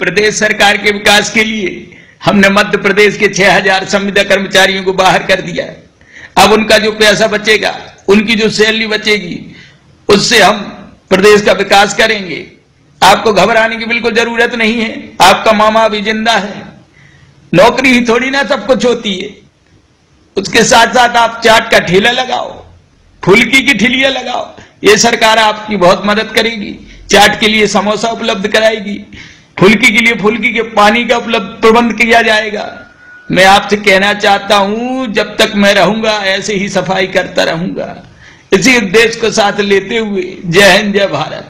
प्रदेश सरकार के विकास के लिए हमने मध्य प्रदेश के 6000 संविदा कर्मचारियों को बाहर कर दिया अब उनका जो पैसा बचेगा, उनकी जो सैलरी बचेगी, उससे हम प्रदेश का विकास करेंगे। आपको घबराने की बिल्कुल ज़रूरत नहीं है। आपका मामा अभी ज़िंदा है। नौकरी ही थोड़ी ना सब कुछ होती है। उसके साथ साथ आप चाट का ठेला लगाओ, फुल्की की ठिलिया लगाओ। ये सरकार आपकी बहुत मदद करेगी। चाट के लिए समोसा उपलब्ध कराएगी। फुल्की के लिए फुल्की के पानी का उपलब्ध प्रबंध किया जाएगा। मैं आपसे कहना चाहता हूँ, जब तक मैं रहूँगा, ऐसे ही सफ़ाई करता रहूँगा। इसी उद्देश्य को साथ लेते हुए जय हिंद, जय भारत।